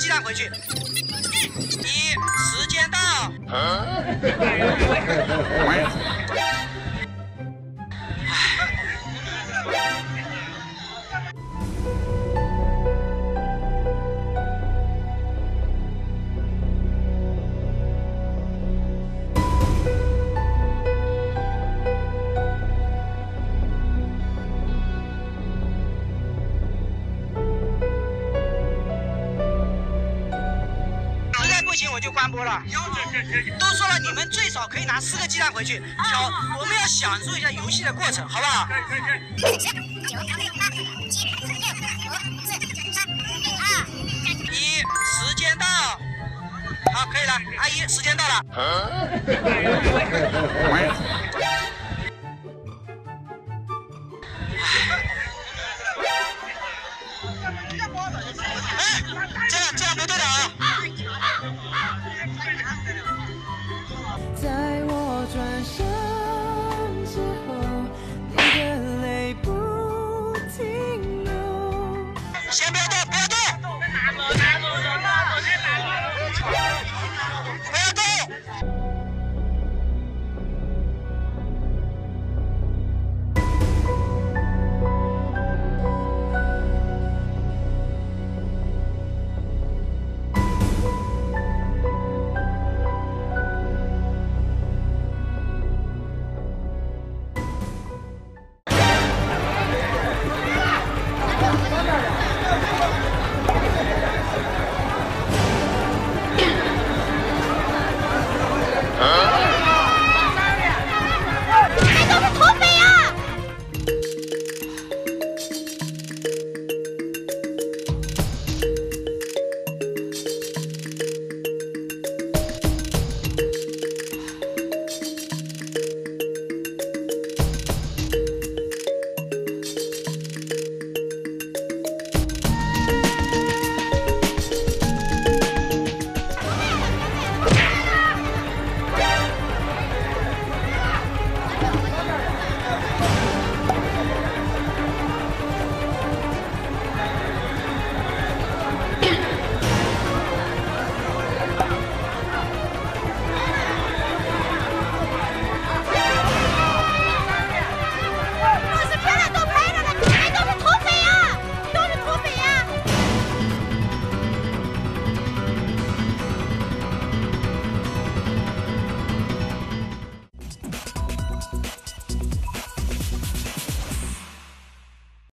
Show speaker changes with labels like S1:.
S1: 鸡蛋回去。一，时间到。就关播了。都说了你们最少可以拿四个鸡蛋回去。小我们要享受一下游戏的过程好不好？一时间到。好可以了。阿姨时间到了。哎这样这样先不要动不要动。